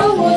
어,